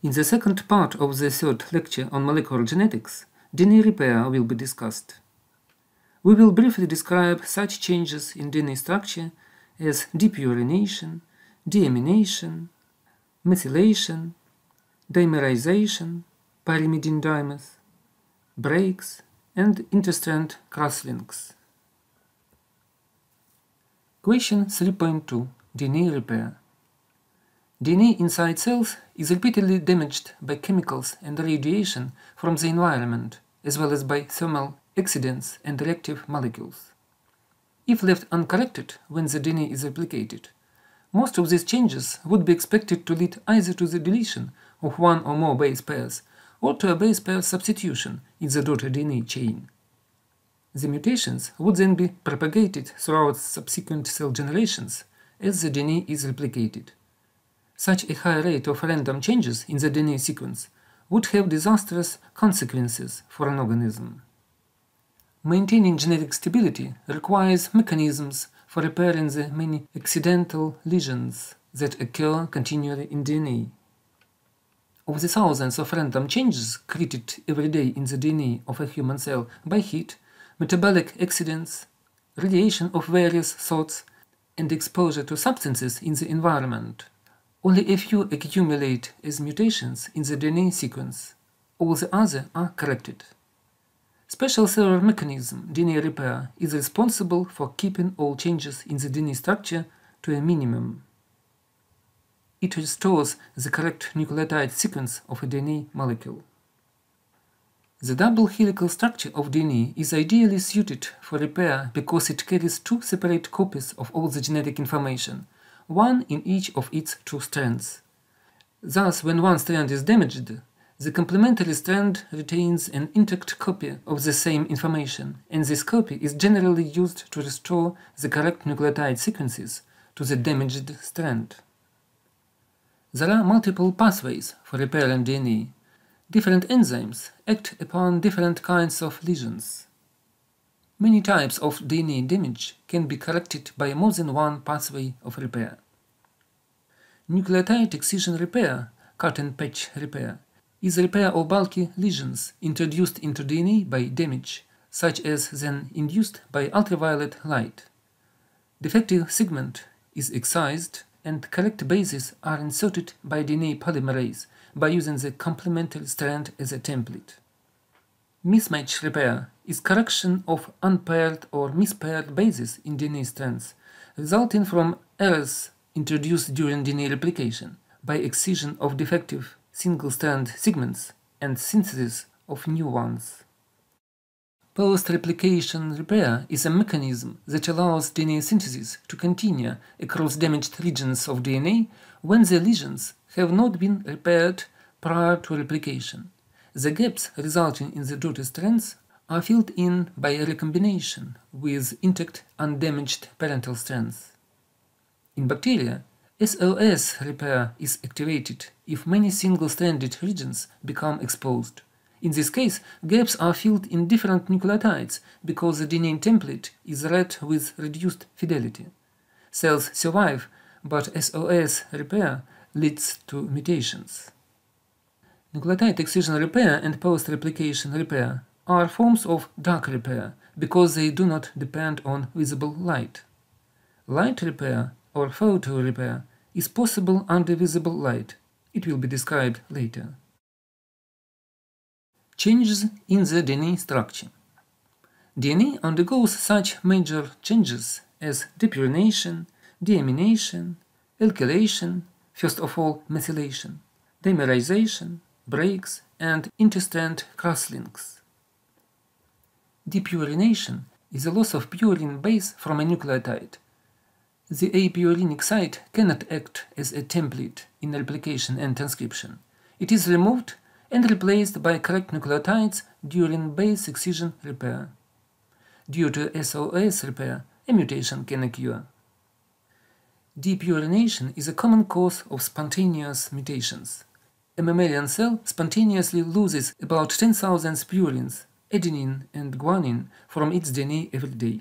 In the second part of the third lecture on molecular genetics, DNA repair will be discussed. We will briefly describe such changes in DNA structure as depurination, deamination, methylation, dimerization, pyrimidine dimers, breaks, and interstrand crosslinks. Question 3.2 DNA repair. DNA inside cells is repeatedly damaged by chemicals and radiation from the environment, as well as by thermal accidents and reactive molecules. If left uncorrected when the DNA is replicated, most of these changes would be expected to lead either to the deletion of one or more base pairs or to a base pair substitution in the daughter DNA chain. The mutations would then be propagated throughout subsequent cell generations as the DNA is replicated. Such a high rate of random changes in the DNA sequence would have disastrous consequences for an organism. Maintaining genetic stability requires mechanisms for repairing the many accidental lesions that occur continually in DNA. Of the thousands of random changes created every day in the DNA of a human cell by heat, metabolic accidents, radiation of various sorts, and exposure to substances in the environment, only a few accumulate as mutations in the DNA sequence. All the other are corrected. Special cellular mechanism DNA repair is responsible for keeping all changes in the DNA structure to a minimum. It restores the correct nucleotide sequence of a DNA molecule. The double helical structure of DNA is ideally suited for repair because it carries two separate copies of all the genetic information, one in each of its two strands. Thus, when one strand is damaged, the complementary strand retains an intact copy of the same information, and this copy is generally used to restore the correct nucleotide sequences to the damaged strand. There are multiple pathways for repairing DNA. Different enzymes act upon different kinds of lesions. Many types of DNA damage can be corrected by more than one pathway of repair. Nucleotide excision repair, cut and patch repair, is repair of bulky lesions introduced into DNA by damage, such as then induced by ultraviolet light. Defective segment is excised and correct bases are inserted by DNA polymerase by using the complementary strand as a template. Mismatch repair is correction of unpaired or mispaired bases in DNA strands, resulting from errors introduced during DNA replication by excision of defective single-strand segments and synthesis of new ones. Post-replication repair is a mechanism that allows DNA synthesis to continue across damaged regions of DNA when the lesions have not been repaired prior to replication. The gaps resulting in the daughter strands are filled in by recombination with intact undamaged parental strands. In bacteria, SOS repair is activated if many single-stranded regions become exposed. In this case, gaps are filled in different nucleotides because the DNA template is read with reduced fidelity. Cells survive, but SOS repair leads to mutations. Nucleotide excision repair and post-replication repair are forms of dark repair because they do not depend on visible light. Light repair or photo repair is possible under visible light. It will be described later. Changes in the DNA structure. DNA undergoes such major changes as depurination, deamination, alkylation, first of all methylation, dimerization, breaks, and interstrand crosslinks. Depurination is a loss of purine base from a nucleotide. The apurinic site cannot act as a template in replication and transcription. It is removed and replaced by correct nucleotides during base excision repair. Due to SOS repair, a mutation can occur. Depurination is a common cause of spontaneous mutations. A mammalian cell spontaneously loses about 10,000 purines, adenine and guanine from its DNA every day.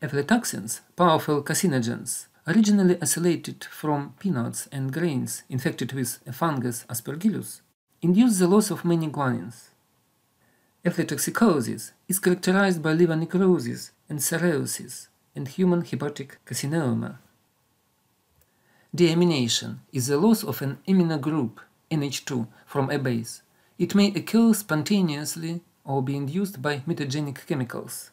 Aflatoxins, powerful carcinogens, originally isolated from peanuts and grains infected with a fungus aspergillus, induce the loss of many guanines. Aflatoxicosis is characterized by liver necrosis and cirrhosis and human hepatic carcinoma. Deamination is the loss of an amino group, NH2, from a base. It may occur spontaneously or be induced by mutagenic chemicals.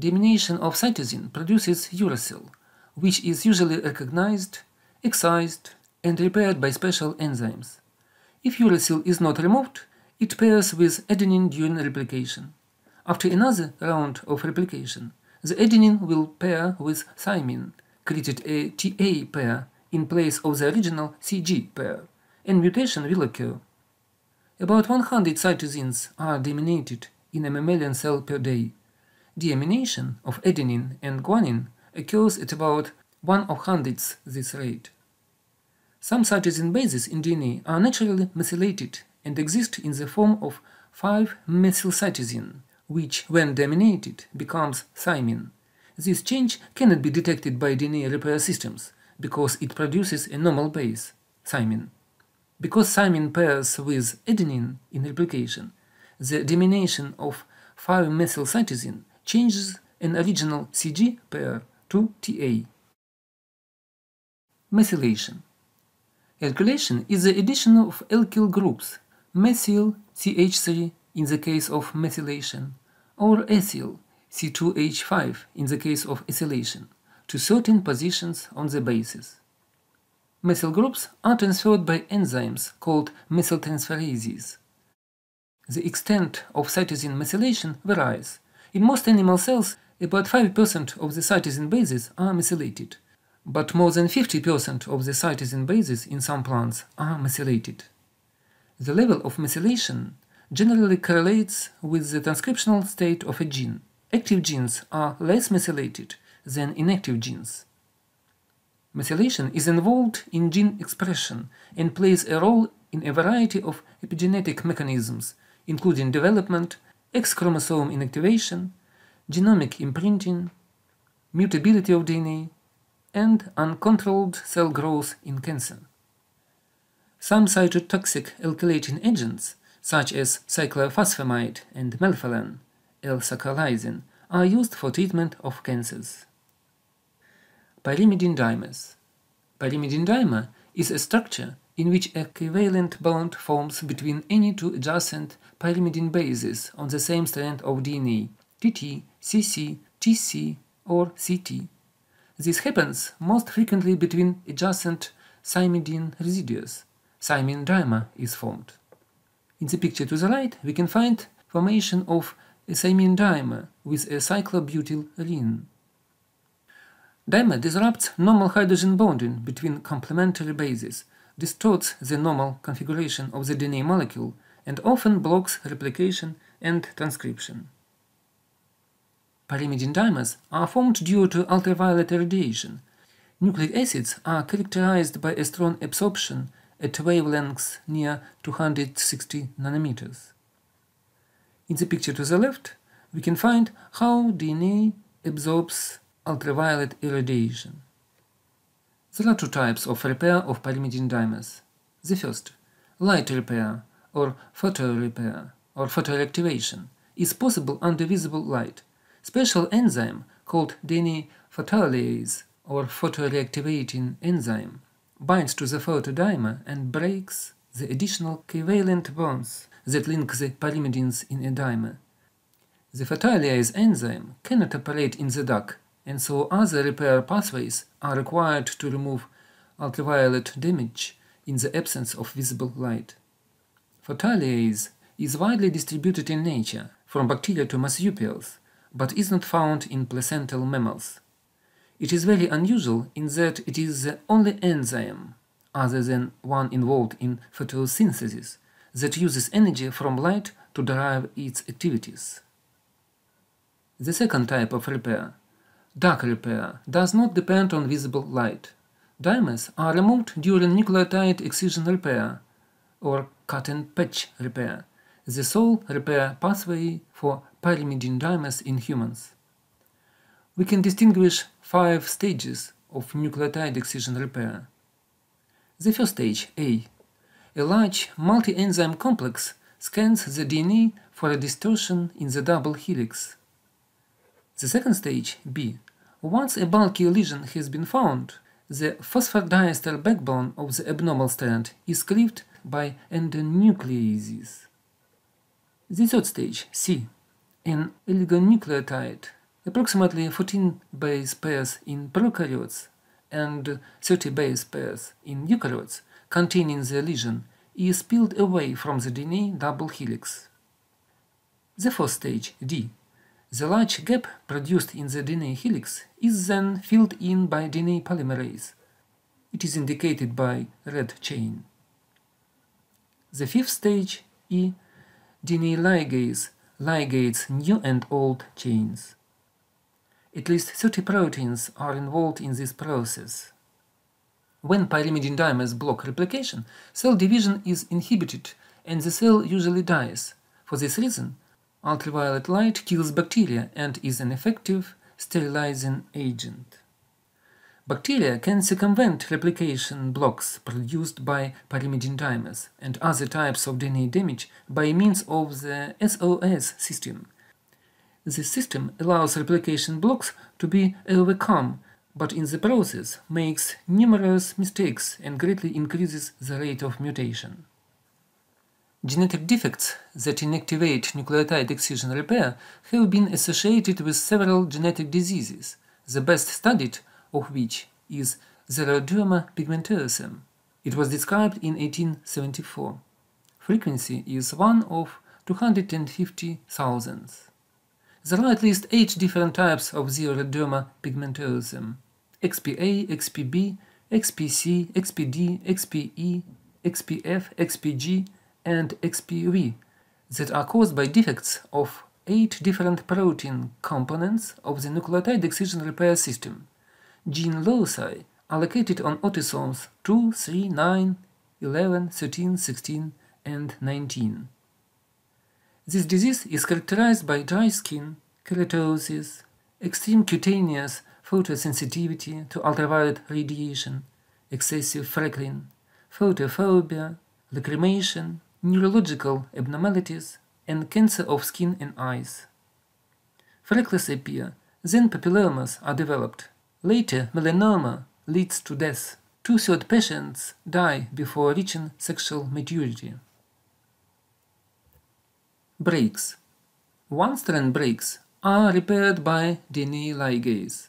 Deamination of cytosine produces uracil, which is usually recognized, excised, and repaired by special enzymes. If uracil is not removed, it pairs with adenine during replication. After another round of replication, the adenine will pair with thymine, created a TA pair in place of the original CG pair, and mutation will occur. About 100 cytosines are deaminated in a mammalian cell per day. Deamination of adenine and guanine occurs at about 1 of hundredths this rate. Some cytosine bases in DNA are naturally methylated and exist in the form of 5-methylcytosine, which, when deaminated, becomes thymine. This change cannot be detected by DNA repair systems because it produces a normal base, thymine. Because thymine pairs with adenine in replication, the deamination of 5-methylcytosine changes an original CG pair to TA. Methylation Alkylation is the addition of alkyl groups, methyl CH3 in the case of methylation, or ethyl C2H5 in the case of ethylation, to certain positions on the bases. Methyl groups are transferred by enzymes called methyltransferases. The extent of cytosine methylation varies. In most animal cells, about 5% of the cytosine bases are methylated, but more than 50% of the cytosine bases in some plants are methylated. The level of methylation generally correlates with the transcriptional state of a gene. Active genes are less methylated than inactive genes. Methylation is involved in gene expression and plays a role in a variety of epigenetic mechanisms, including development, X chromosome inactivation, genomic imprinting, mutability of DNA, and uncontrolled cell growth in cancer. Some cytotoxic alkylating agents, such as cyclophosphamide and melphalan, L-sarcolysine, are used for treatment of cancers. Pyrimidine dimers. Pyrimidine dimer is a structure in which a covalent bond forms between any two adjacent pyrimidine bases on the same strand of DNA, TT, CC, TC, or CT. This happens most frequently between adjacent thymidine residues. Thymine dimer is formed. In the picture to the right, we can find formation of a thymine dimer with a cyclobutyl ring. Dimer disrupts normal hydrogen bonding between complementary bases, distorts the normal configuration of the DNA molecule, and often blocks replication and transcription. Pyrimidine dimers are formed due to ultraviolet radiation. Nucleic acids are characterized by a strong absorption at wavelengths near 260 nanometers. In the picture to the left, we can find how DNA absorbs ultraviolet irradiation. There are two types of repair of pyrimidine dimers. The first, light repair or photo repair or photoreactivation, is possible under visible light. Special enzyme called DNA photolyase or photoreactivating enzyme binds to the photodimer and breaks the additional covalent bonds that link the pyrimidines in a dimer. The photolyase enzyme cannot operate in the dark and so other repair pathways are required to remove ultraviolet damage in the absence of visible light. Photolyase is widely distributed in nature, from bacteria to marsupials, but is not found in placental mammals. It is very unusual in that it is the only enzyme, other than one involved in photosynthesis, that uses energy from light to derive its activities. The second type of repair Dark repair does not depend on visible light. Dimers are removed during nucleotide excision repair or cut and patch repair, the sole repair pathway for pyrimidine dimers in humans. We can distinguish five stages of nucleotide excision repair. The first stage, A. A large multi-enzyme complex scans the DNA for a distortion in the double helix. The second stage, B. Once a bulky lesion has been found, the phosphodiester backbone of the abnormal strand is cleaved by endonucleases. The third stage, C. An oligonucleotide, approximately 14 base pairs in prokaryotes and 30 base pairs in eukaryotes containing the lesion, is peeled away from the DNA double helix. The fourth stage, D. The large gap produced in the DNA helix is then filled in by DNA polymerase. It is indicated by red chain. The fifth stage, E, DNA ligase ligates new and old chains. At least 30 proteins are involved in this process. When pyrimidine dimers block replication, cell division is inhibited and the cell usually dies. For this reason, Ultraviolet light kills bacteria and is an effective sterilizing agent. Bacteria can circumvent replication blocks produced by pyrimidine dimers and other types of DNA damage by means of the SOS system. This system allows replication blocks to be overcome, but in the process makes numerous mistakes and greatly increases the rate of mutation. Genetic defects that inactivate nucleotide excision repair have been associated with several genetic diseases, the best studied of which is xeroderma pigmentosum. It was described in 1874. Frequency is 1 of 250,000. There are at least 8 different types of xeroderma pigmentosum XPA, XPB, XPC, XPD, XPE, XPF, XPG, and XPV that are caused by defects of eight different protein components of the nucleotide excision repair system. Gene loci are located on autosomes 2, 3, 9, 11, 13, 16, and 19. This disease is characterized by dry skin, keratosis, extreme cutaneous photosensitivity to ultraviolet radiation, excessive freckling, photophobia, lacrimation, neurological abnormalities, and cancer of skin and eyes. Appear, then papillomas are developed. Later, melanoma leads to death. Two-thirds patients die before reaching sexual maturity. Breaks One-strand breaks are repaired by DNA ligase.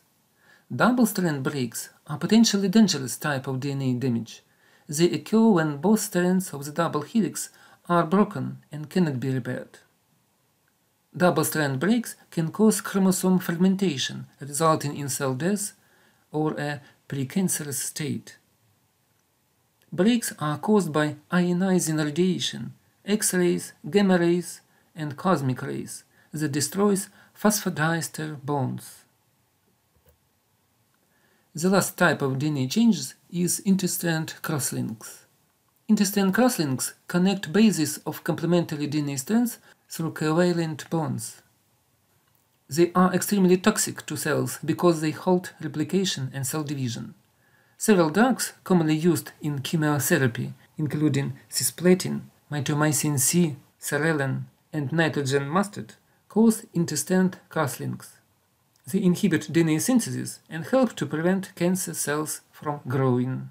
Double-strand breaks are potentially dangerous type of DNA damage. They occur when both strands of the double helix are broken and cannot be repaired. Double-strand breaks can cause chromosome fragmentation, resulting in cell death or a precancerous state. Breaks are caused by ionizing radiation, X-rays, gamma rays, and cosmic rays that destroys phosphodiester bonds. The last type of DNA changes is interstrand crosslinks. Interstrand crosslinks connect bases of complementary DNA strands through covalent bonds. They are extremely toxic to cells because they halt replication and cell division. Several drugs commonly used in chemotherapy, including cisplatin, mitomycin C, psoralen, and nitrogen mustard, cause interstrand crosslinks. They inhibit DNA synthesis and help to prevent cancer cells from growing.